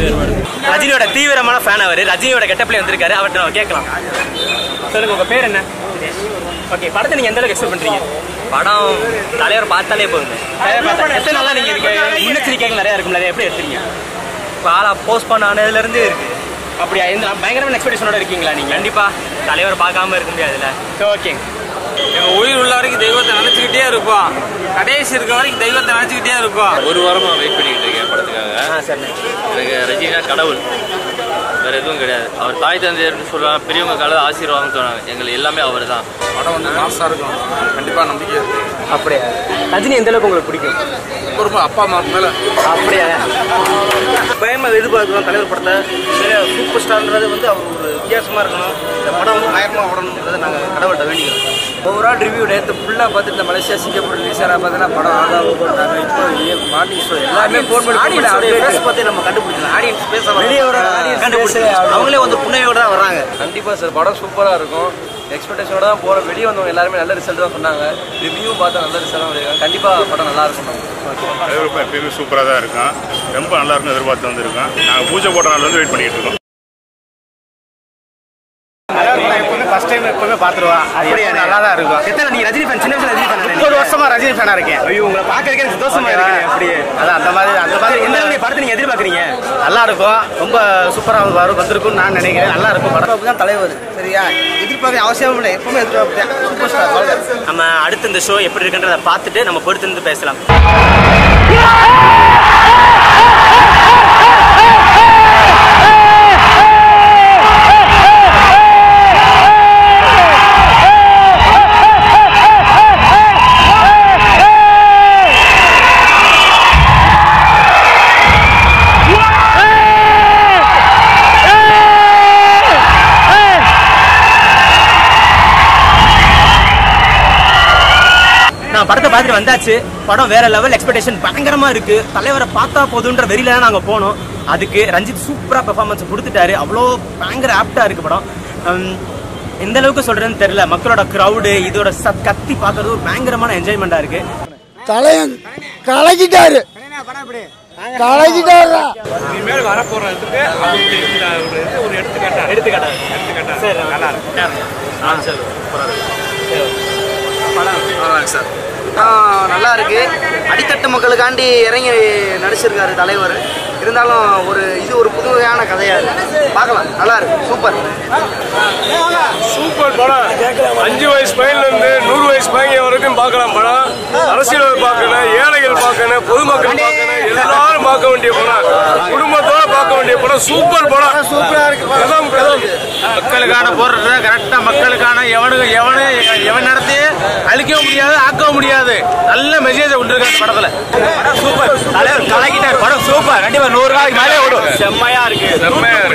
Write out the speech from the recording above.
ரஜினியோட தீவிரமான ஃபேன் அவர். ரஜினியோட கெட்டப்ல வந்திருக்காரு. அவர்கிட்ட நம்ம கேட்கலாம். சொல்லுங்க உங்க பேர் என்ன? ஓகே படத்தை நீங்க எந்த அளவுக்கு எக்ஸ்பெக்ட் பண்றீங்க? படம் தலைவர் பார்த்தாலே போதுங்க. நிறைய பார்த்தா- எத்தனை நாளா நீங்க இதுக்கு முன்னெச்சரிக்கைகள் நிறைய இருக்கும்ல அதை எப்படி எடுத்தீங்க பாலா போஸ்ட் பண்ண ஆனதுலேருந்து இருக்கு. அப்படியா? இந்த பயங்கரமான எக்ஸ்பெக்டேஷனோட இருக்கீங்களா நீங்க? கண்டிப்பா. தலைவர் பார்க்காம இருக்க முடியாதுல்ல. ஓகே எங்க உயிர் உள்ள வரைக்கும் தெய்வத்தை நினைச்சுக்கிட்டே இருப்போம். கடைசி இருக்க வரைக்கும் தெய்வத்தை நினைச்சுக்கிட்டே இருப்போம். ஒரு வாரமா வெயிட் பண்ணிட்டு இருக்கேன். சரி எனக்கு ரஜினா கடவுள். வேற எதுவும் கிடையாது. அவர் தாய் தந்தையர்னு சொல்லுவாங்க பெரியவங்க கால ஆசீர்வாதம் சொன்னாங்க எங்களுக்கு எல்லாமே அவர் தான் படம் வந்து மாசா இருக்கும் கண்டிப்பா நம்பிக்கை இருக்கு. அப்படியா? ரஜினி எந்த அளவுக்கு உங்களுக்கு பிடிக்கும்? ஒரு அப்பா அம்மாவுக்கு மேல. அப்படியா? பயமாக எதிர்பார்க்குறோம் தலைவர் படத்தை சூப்பர் ஸ்டார்ன்றது வந்து அவர் ஒரு வித்தியாசமாக இருக்கணும். இந்த படம் வந்து பயமாக ஓடணுன்றதை நாங்கள் கடவுள்கிட்ட வேண்டிக்கிறோம். ஓவரால் ரிவ்யூ நேற்று ஃபுல்லாக பார்த்துட்டு மலேசியா சிங்கப்பூர் ரிலீஸ் ஆனா பார்த்தீங்கன்னா படம் ஆகாம போட்டாங்க இப்போ மார்னிங் ஷோ எல்லாமே ஃபோன் பண்ணி ஆடியன்ஸோடைய ஃபேஸ் பார்த்து நம்ம கண்டுபிடிச்சலாம் ஆடியன்ஸ் பேச வெளியே வர ஏ அவங்களே வந்து புண்ணையோட தான் வர்றாங்க கண்டிப்பாக சார் படம் சூப்பராக இருக்கும். எக்ஸ்பெக்டேஷனோட தான் போகிறோம் வெளியே வந்தவங்க எல்லாருமே நல்ல ரிசல்ட் தான் சொன்னாங்க. ரிவ்யூ பார்த்தா நல்ல ரிசல்ட் தான் வருவாங்க கண்டிப்பாக படம் நல்லா இருக்கும். எப்பயுமே சூப்பராக தான் இருக்கும் ரொம்ப நல்லா இருக்கும் எதிர்பார்த்து வந்திருக்கோம் நாங்கள் பூஜை போட்ட நாள் வந்து வெயிட் பண்ணிட்டு இருக்கோம். டைம் எப்பவுமே பார்த்துருவான் அப்படியே நல்லா தான் இருக்கும். எத்தனை? நீங்க ரஜினி ஃபேன் சின்ன வயசுல ரஜினி ஃபேன் முப்பது வருஷமா ரஜினி ஃபேனா இருக்கேன். ஐயோ உங்களை பார்க்கறதுக்கு எனக்கு சந்தோஷமா இருக்கு அப்படியே. அதான் அந்த மாதிரி அந்த மாதிரி எந்த அளவுக்கு படத்தை நீங்க எதிர்பார்க்கறீங்க? நல்லா இருக்கும். ரொம்ப சூப்பராக வரும் வந்திருக்கும்னு நான் நினைக்கிறேன். நல்லா இருக்கும் படம். தான் தலைவர். சரியா? எதிர்பார்க்க அவசியம் இல்லை. எப்பவுமே எதிர்பார்ப்பேன் சூப்பர் ஸ்டார் நம்ம அடுத்து இந்த ஷோ எப்படி இருக்குன்றத பார்த்துட்டு நம்ம பொறுத்து இருந்து பேசலாம் நான் படத்தை பார்த்துட்டு வந்தாச்சு. படம் வேற லெவல் எக்ஸ்பெக்டேஷன் பயங்கரமா இருக்கு. தலைவரை பார்த்தா போதுன்ற வெறியில தான் நாங்க போனோம். அதுக்கு ரஞ்சித் சூப்பரா பெர்ஃபார்மன்ஸ் கொடுத்துட்டாரு. அவ்வளோ பயங்கர ஆப்டா இருக்கு படம். எந்த அளவுக்கு சொல்றேன்னு தெரியல. மக்களோட க்ரௌடு இதோட சத் கத்தி பார்க்கறது ஒரு பயங்கரமான என்ஜாய்மெண்டா இருக்கு. தலையன் கலக்கிட்டாரு. கலக்கிட்டாரா? இனிமேல் வரப்போறதுக்கு ஒரு எடுத்துக்காட்டா? எடுத்துக்காட்டா? எடுத்துக்காட்டா? சரி நல்லா இருக்கு. சார். நல்லா இருக்கு அடித்தட்டு மக்களுக்காண்டி இறங்கி நடிச்சிருக்காரு தலைவர். இருந்தாலும் ஒரு இது ஒரு புது வகையான கதையா இருக்கு பார்க்கலாம். நல்லா இருக்கு. சூப்பர். சூப்பர் படம். அஞ்சு வயசு பையன்ல இருந்து நூறு வயசு பையன் வரைக்கும் பார்க்கலாம் படம். அரசியல் பார்க்கணும் ஏழைகள் பார்க்கணும் பொதுமக்கள் பார்க்கணும் எல்லாரும் பார்க்க வேண்டிய படம். குடும்பத்தோட பார்க்க வேண்டிய படம். சூப்பர் படம். சூப்பரா இருக்கு. மக்களுக்கான போடுறது கரெக்டா மக்களுக்கான எவனுக்கு எவனு எவன் நடத்தி அழிக்கவும் முடியாது ஆக்கவும் முடியாது. நல்ல மெசேஜ் கொண்டிருக்காரு படத்துல. படம் சூப்பர் தலைவர் கலக்கிட்டார். படம் சூப்பர் கண்டிப்பா நூறு நாளைக்கு மேலே ஓடும். செம்மையா இருக்கு. செம்மையா இருக்கு.